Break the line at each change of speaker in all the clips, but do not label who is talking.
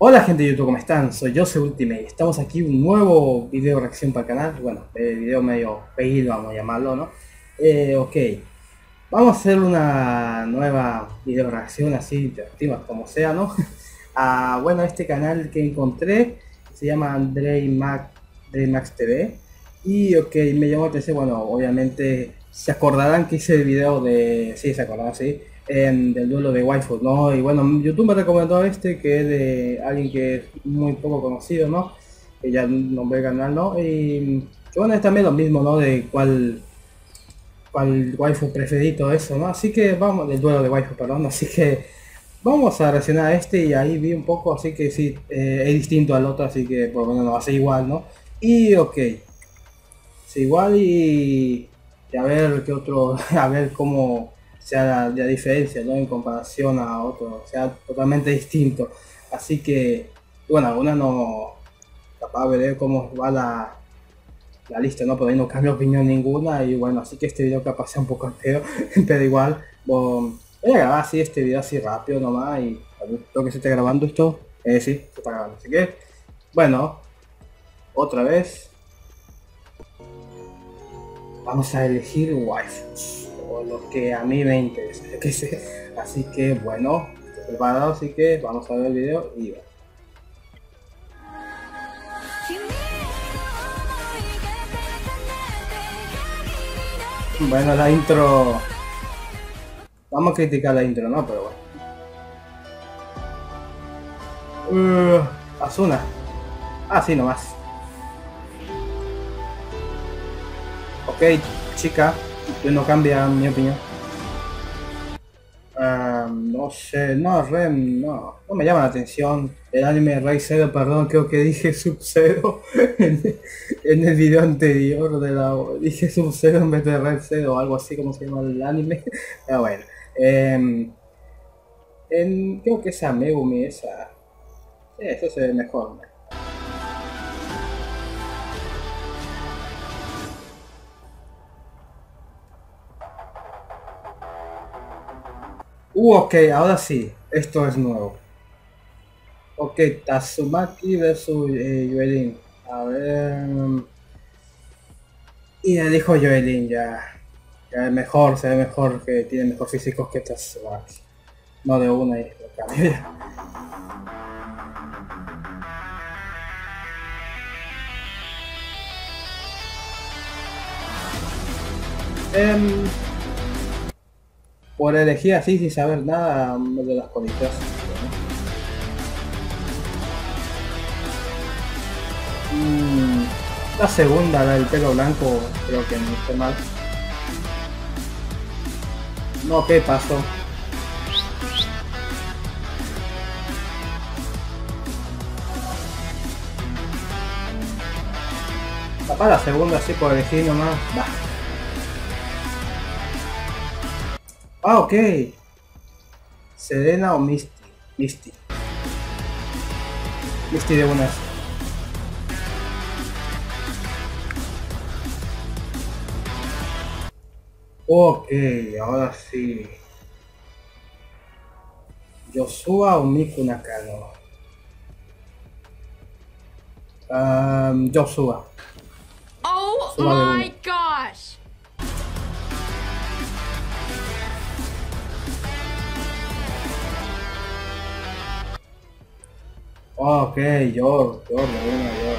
Hola gente de YouTube, ¿cómo están? Soy Jose Ultimate. Estamos aquí un nuevo video reacción para el canal. Bueno, eh, video medio pedido, vamos a llamarlo, ¿no? Eh, ok. Vamos a hacer una nueva video reacción así interactiva, como sea, ¿no? a, bueno, este canal que encontré se llama Andrei Max, Max TV. Y ok, me llamó a bueno, obviamente se acordarán que hice el video de... Sí, se acordarán, sí en, del duelo de waifu, ¿no? Y bueno, YouTube me recomendó este, que es de alguien que es muy poco conocido, ¿no? Que ya nombré el canal, ¿no? Y bueno, es también lo mismo, ¿no? De cuál, cuál waifu preferido, eso, ¿no? Así que vamos, del duelo de waifu, perdón, así que vamos a reaccionar a este y ahí vi un poco, así que sí, eh, es distinto al otro, así que por lo menos no va a ser igual, ¿no? Y ok, es igual y a ver qué otro, a ver cómo sea la, diferencia, ¿no? En comparación a otro, sea totalmente distinto. Así que, bueno, algunas no capaz de ver cómo va la, la lista, ¿no? Por ahí no cambio opinión ninguna y bueno, así que este video capaz sea un poco feo, pero igual, voy a grabar así este video así rápido nomás y tengo que se esté grabando esto, eh, sí, se está grabando, así que, bueno, otra vez, vamos a elegir waifus lo que a mí me interesa, Así que bueno, estoy preparado, así que vamos a ver el video y va. Bueno, la intro... Vamos a criticar la intro, ¿no? Pero bueno. Uh, Asuna. Así nomás. Ok, chica. Que no cambia mi opinión. no sé, no, Rem, no, no me llama la atención. El anime Rey Zero, perdón, creo que dije Sub-Zero en, el video anterior de la... Dije Sub-Zero en vez de Red Zero algo así como se llama el anime. Pero bueno. Em, en, creo que esa Megumi, esa... eso se mejor. Uh, ok, ahora sí, esto es nuevo. Ok, Tazumaki versus eh, Yoelin. A ver... Y dijo Joelin ya. Ya es mejor, se ve mejor, que tiene mejor físicos que Tatsumaki. No de una y lo cambio ya. Em, por elegir así sin saber nada de las condiciones. Mm, la segunda, la del pelo blanco, creo que no esté mal. No, ¿qué pasó? Para la segunda, así por elegir nomás. Va. Ah, ok. Serena o Misty. Misty. Misty de unas. Ok, ahora sí. Joshua o Miku Nakano. Um, Joshua.
Oh my gosh!
Oh, ok, yo, yo, una, yo.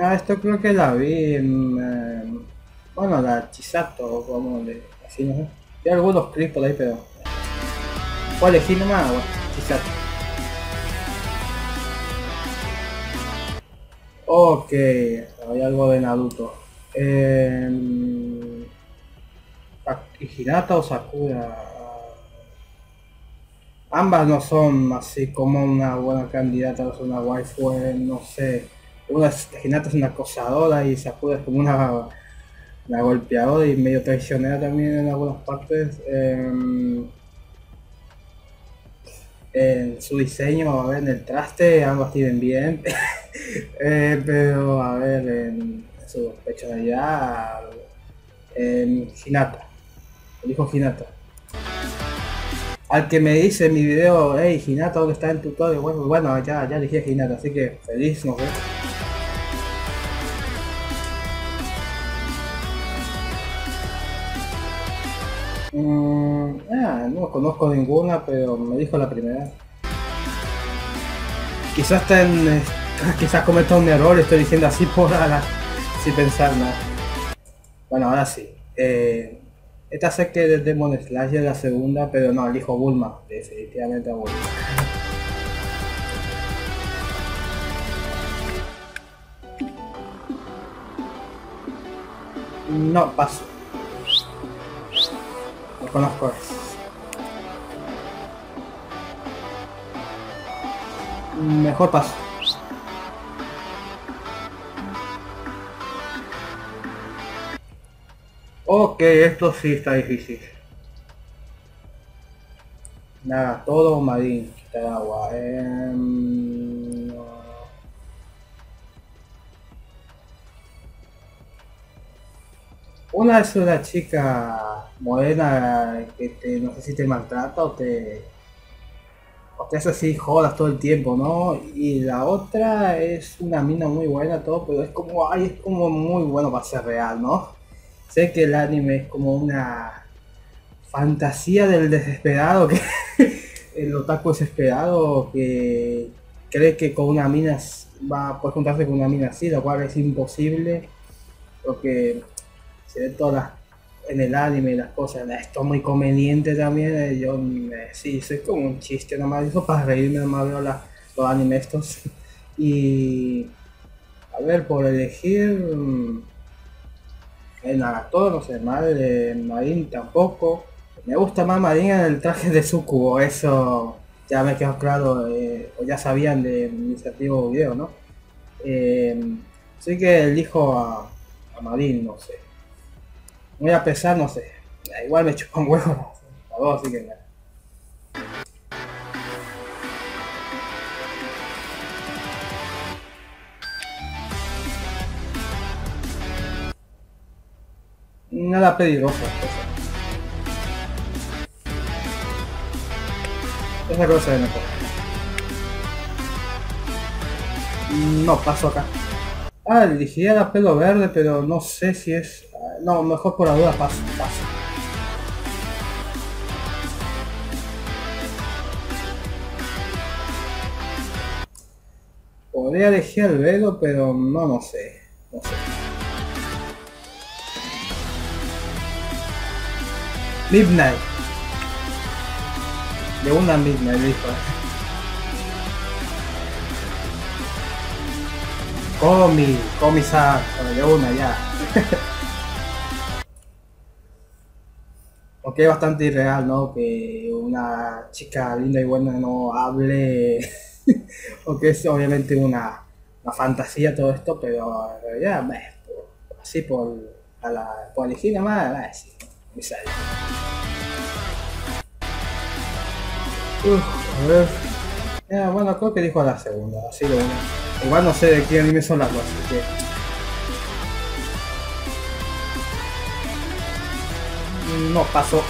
Ah, esto creo que la vi en... Eh, bueno, la Chisato, como le... Así, no sé. Vi algunos clips por ahí, pero... ¿Cuál elegí nomás? Bueno, Chisato. Ok, hay algo de Naruto. Eh, Hinata o Sakura. Ambas no son así como una buena candidata, o una waifu, eh, no sé. Una, Hinata es una acosadora y Sakura es como una, una golpeadora y medio traicionera también en algunas partes. Eh, En su diseño, a ver, en el traste ambos tienen bien. Eh, pero a ver, en su personalidad, en Hinata. Elijo Hinata. Al que me dice en mi video, hey Hinata, ¿dónde está el tutorial? Bueno, bueno ya, ya elegí a Hinata, así que feliz, no sé. Mm, ah, no conozco ninguna, pero me dijo la primera. Quizás está en. eh, Quizás cometa un error, estoy diciendo así por ala, sin pensar nada. Bueno, ahora sí. Eh, esta sé que es Demon Slayer la segunda, pero no, elijo Bulma, definitivamente Bulma. No, paso. No conozco eso. Mejor paso. Ok, esto sí está difícil. Nada, todo marín, quitar agua. Em. Una es una chica morena que te, no sé si te maltrata o te, te hace así jodas todo el tiempo, ¿no? Y la otra es una mina muy buena, todo, pero es como, ay, es como muy bueno para ser real, ¿no? Sé que el anime es como una fantasía del desesperado, que el otaku desesperado que cree que con una mina va a poder juntarse con una mina así, lo cual es imposible, porque se ve todas las en el anime las cosas, esto es muy conveniente también, eh, yo sí, soy como un chiste nomás, eso para reírme nomás veo la- los animes estos. Y a ver, por elegir mm, el Nagato, no sé, mal, eh, Marín tampoco. Me gusta más Marín en el traje de Sukubo, eso ya me quedó claro, eh, o ya sabían de mis antiguos videos, ¿no? Eh, así que elijo a, a Marín, no sé. Voy a pesar, no sé. Igual me chupan huevos a dos, así que nada. Nada peligroso. Esa, esa cosa de mejor. No, paso acá. Ah, elegiría la pelo verde, pero no sé si es... No, mejor por la duda paso, paso. Podría elegir el velo, pero no, no sé. No sé. Midnight. De una Midnight, dijo. Comi, Comi-san, de una ya. Aunque es bastante irreal, ¿no? Que una chica linda y buena no hable. Aunque es obviamente una, una fantasía todo esto, pero en realidad, por- así por, a la, por elegir nada más, meh, sí, me sale. Uf, a ver. Ya, bueno, creo que dijo la segunda, así de una. Igual no sé de qué anime son las dos, así que. No pasó.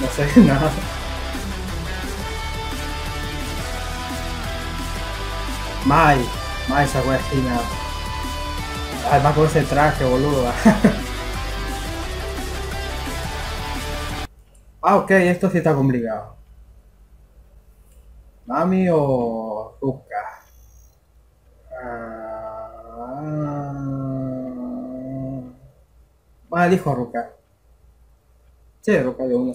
No sé nada. Mai. Mai esa wea. Además con ese traje, boludo. ah, ok, esto sí está complicado. Mami o Ruka. Ah, elijo Ruka. Sí, Ruka de uno.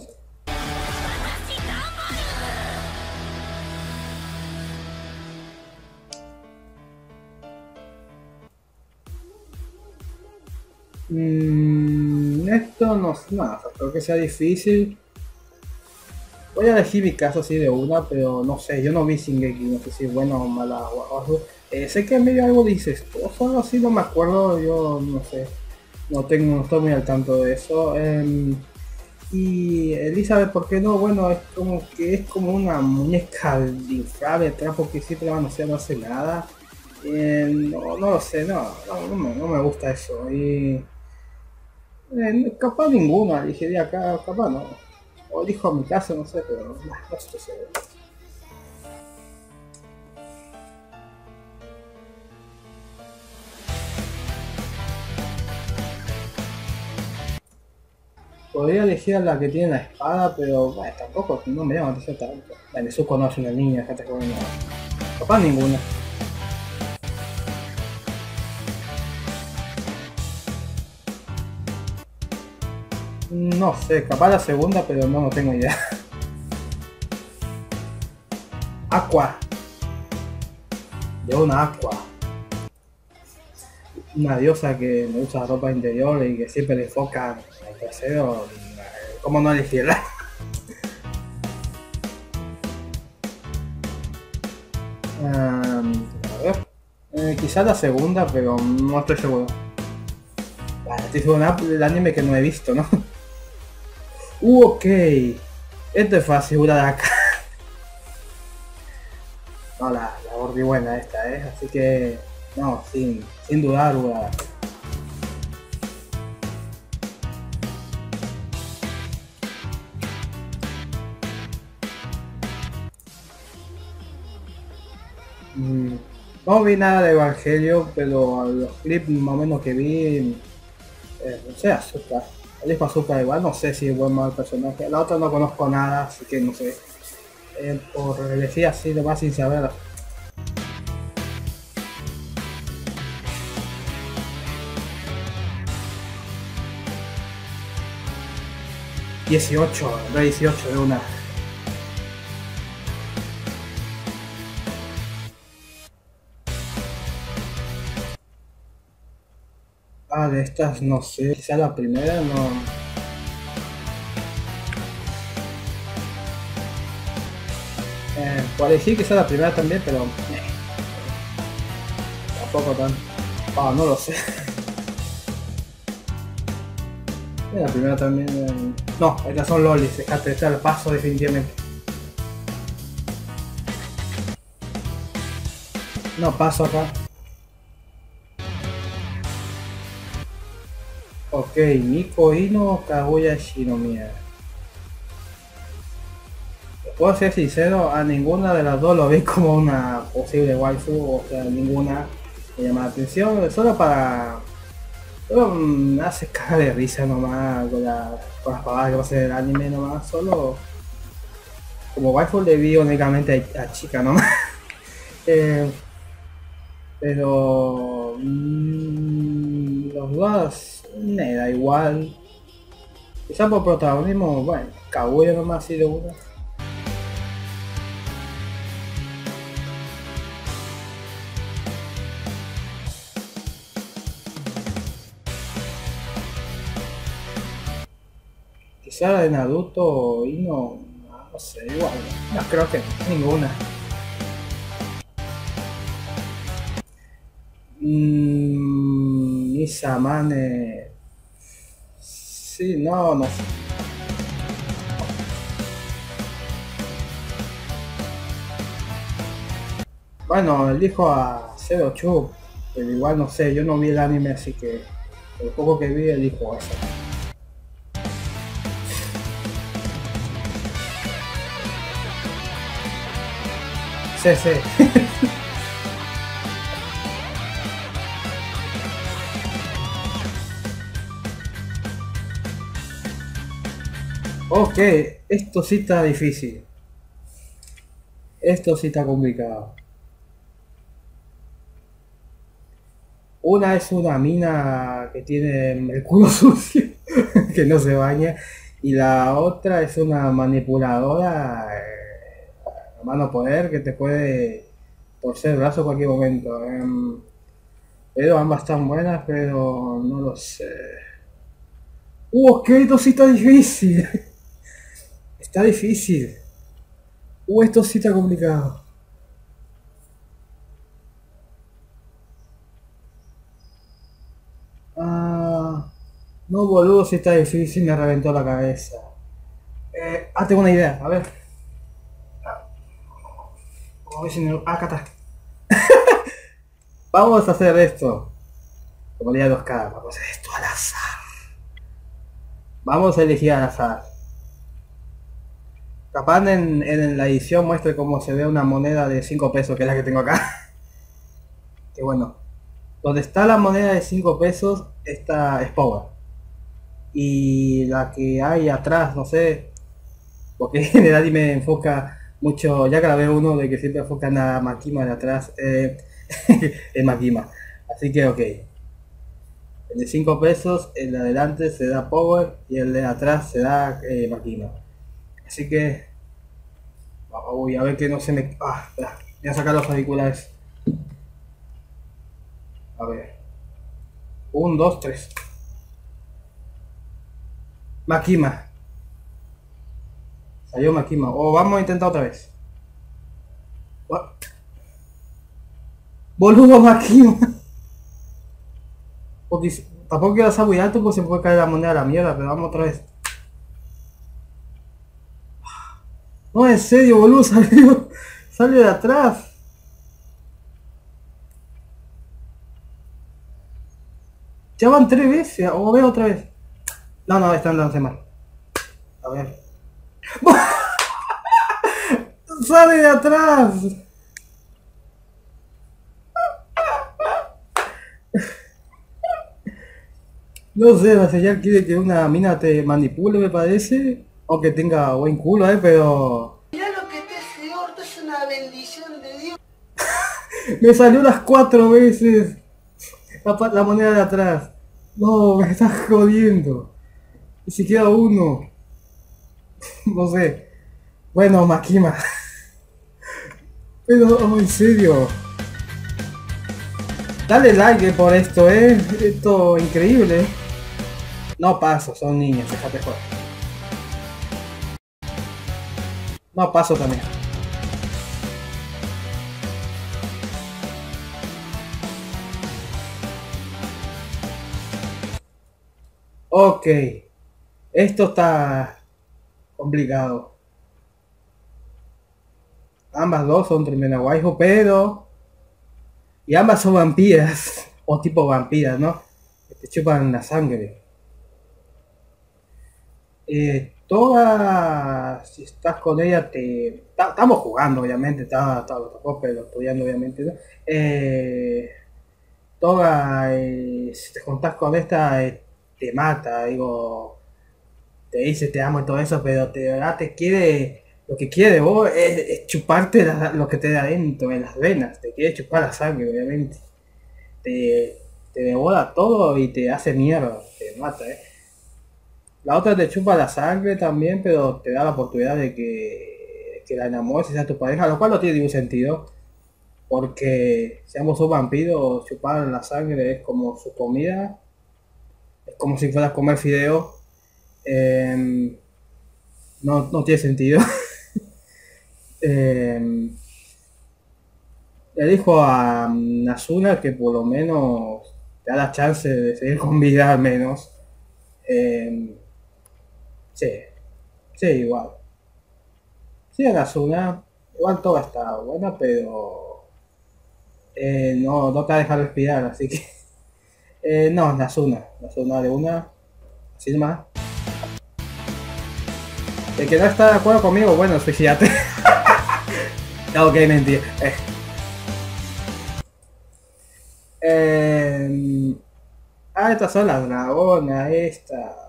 Mm, esto no sé, nada, creo que sea difícil. Voy a elegir mi caso así de una, pero no sé, yo no vi Shingeki, no sé si es bueno o mala o. Eh, sé que medio algo dices, o solo así no me acuerdo, yo no sé, no tengo, no estoy muy al tanto de eso. Em, Y Elizabeth, ¿por qué no? Bueno, es como que es como una muñeca inflable, trapo que siempre van a hacer, no hace nada. Eh, no, no lo sé, no, no, me, no me gusta eso. Y eh, capaz ninguna, dije acá, capaz no. O dijo a mi caso, no sé, pero no, no. Podría elegir a la que tiene la espada, pero bueno, tampoco no me llama la atención tanto. La Nezuko no es una niña, gente joven, no. Capaz ninguna. No sé, capaz la segunda, pero no, no tengo idea. Aqua. De una Aqua. Una diosa que me usa ropa interior y que siempre le enfoca el trasero. ¿Cómo no elegirla? um, a ver. Eh, quizás la segunda, pero no estoy seguro. Vale, estoy seguro del anime que no he visto, ¿no? Uh, ok. Esto es fácil, una de acá. No, la, la buena esta, ¿eh? Así que, no, sin, dudar, una... no vi nada de Evangelio, pero los clips más o menos que vi, eh, no sé, azúcar. El hijo azúcar igual, no sé si es buen mal personaje. La otra no conozco nada, así que no sé. Eh, por elegir así de más sin saber. ...18, de 18 de una. Ah, de estas no sé, quizá la primera no... Eh, puedo decir que sea la primera también, pero... Eh, tampoco tan... Ah, no lo sé. la primera también... Eh... No, estas son lolis, dejate echar el paso definitivamente. No paso acá. Ok, Miko Ino, Kaguya Shinomiya. Puedo ser sincero, a ninguna de las dos lo vi como una posible waifu, o sea, ninguna me llama la atención, solo para... Solo me hace cara de risa nomás con, la, con las palabras que a ser el anime nomás, solo... Como waifu le vi únicamente a, chica nomás. eh, pero... Mmm, los dos me da igual. Quizá por protagonismo, bueno, Kaguya nomás ha sido uno. Quizá la de Naruto y no, no sé, igual, no creo que ninguna. Mmm, Isamane Sí, no, no. Bueno, elijo a Zero Chu, pero igual no sé, yo no vi el anime, así que el poco que vi elijo a ese. Sí, sí. Ok, esto sí está difícil. Esto sí está complicado. Una es una mina que tiene el culo sucio, que no se baña. Y la otra es una manipuladora eh, mano poder que te puede torcer el brazo cualquier momento. Em, pero ambas están buenas, pero no lo sé. Uh, ok, esto sí está difícil. Está difícil. Uh, esto sí está complicado. Ah, no, boludo, si está difícil, me reventó la cabeza. Ah, tengo una idea, a ver. Ah, acá está. Vamos a hacer esto. Como día 2K, vamos a hacer esto al azar. Vamos a elegir al azar. Capaz en, en la edición muestre cómo se ve una moneda de 5 pesos, que es la que tengo acá. que bueno. Donde está la moneda de 5 pesos, esta es Power. Y la que hay atrás, no sé, porque en el anime enfoca mucho, ya grabé uno de que siempre enfoca en la Makima de atrás, eh, en Makima. Así que ok. El de 5 pesos, el de adelante se da Power y el de atrás se da eh. Así que... Voy a ver que no se me... Ah, voy a sacar los auriculares. A ver. 1, 2, 3. Makima. Salió Makima. O vamos a intentar otra vez. What? Boludo Makima. Porque tampoco muy alto porque se puede caer la moneda a la mierda, pero vamos otra vez. No, en serio, boludo, salió. Salió de atrás. Ya van tres veces, o veo otra vez. No, no, están dándose mal. A ver. ¡Sale de atrás! No sé, la señal quiere que una mina te manipule, me parece. O que tenga buen culo, eh, pero...
Mira lo que te hace orto, es una bendición de Dios.
me salió las cuatro veces la, la moneda de atrás. No, me estás jodiendo. Ni siquiera uno. no sé. Bueno, Makima. Pero, oh, en serio. Dale like por esto, eh. Esto increíble. No paso, son niños, déjate joder. No paso también. Ok. Esto está complicado. Ambas dos son tremenda guayjo, pero... Y ambas son vampiras. O tipo vampiras, ¿no? Que te chupan la sangre. Eh, todas, si estás con ella, te... Estamos jugando, obviamente, está, pero estudiando, obviamente, ¿no? Eh, toda, eh, si te juntás con esta, eh, te mata, digo, te dice te amo y todo eso, pero te, verdad te quiere, lo que quiere vos es, chuparte lo que te da adentro, en las venas, te quiere chupar la sangre, obviamente. Te, te devora todo y te hace mierda, te mata, eh. La otra te chupa la sangre también, pero te da la oportunidad de que, que la enamores y sea tu pareja, lo cual no tiene ningún sentido. Porque seamos un vampiro, chupar la sangre es como su comida es como si fueras a comer fideo. Em, no, no, tiene sentido. eh, le dijo a Nazuna que por lo menos te da la chance de seguir con vida al menos. Eh, sí, sí, igual. Sí, a Nazuna, igual toda está buena, pero eh, no, no te va a dejar respirar, así que... Eh, no. La zona de una. Así nomás. El que no está de acuerdo conmigo, bueno, suicidate. no, ok, mentira. Eh. Eh, ah, estas son las dragonas, esta.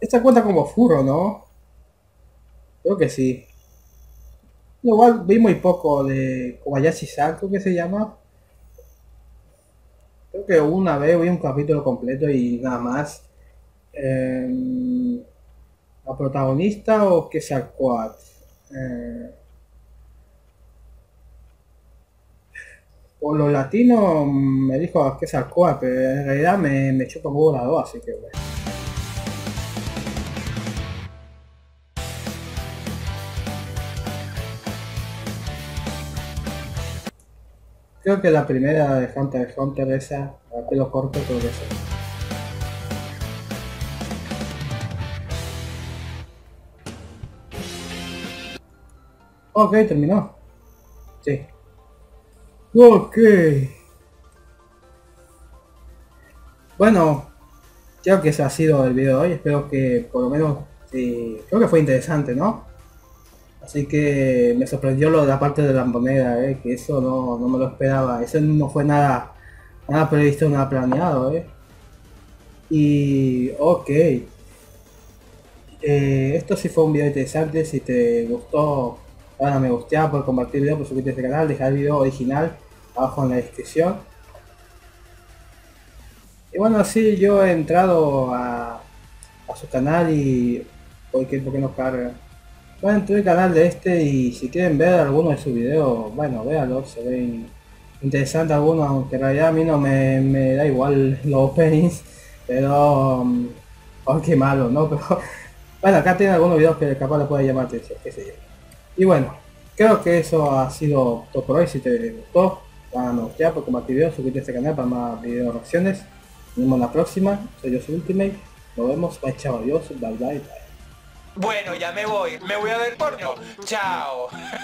Esta cuenta como furro, ¿no? Creo que sí. Igual vi muy poco de Kobayashi-san, creo que se llama. Creo que una vez vi un capítulo completo y nada más. Eh, ¿La protagonista o que sea Quad? Eh, por los latinos me dijo que sea Quad, pero en realidad me, me chupa un la dos, así que bueno. Creo que la primera de Hunter x Hunter, esa, a pelo corto, creo que esa. Ok, terminó. Sí. Ok. Bueno, creo que ese ha sido el video de hoy. Espero que por lo menos, creo que fue interesante, ¿no? Así que me sorprendió lo de la parte de la moneda, ¿eh? que eso no, no me lo esperaba. Eso no fue nada, nada previsto, nada planeado. ¿eh? Y ok. Eh, esto sí fue un video interesante. Si te gustó, dale me gusta por compartir el video, por suscribirte a este canal, dejar el video original abajo en la descripción. Y bueno, sí, yo he entrado a, a su canal y... ¿Por qué, por qué no carga? Bueno, entré el canal de este y si quieren ver alguno de sus videos, bueno, véanlos, se ven interesantes algunos, aunque en realidad a mí no me, me da igual los openings, pero... Um, oh, qué malo, ¿no? Pero... Bueno, acá tiene algunos videos que capaz le puede llamar atención, qué sé yo. Y bueno, creo que eso ha sido todo por hoy, si te gustó, dame ya por compartir videos, suscríbete a este canal para más videos reacciones. Nos vemos en la próxima, soy yo, soy Ultimate, nos vemos, bye chao, adiós, bye bye bye.
Bueno, ya me voy. Me voy a ver porno. Chao.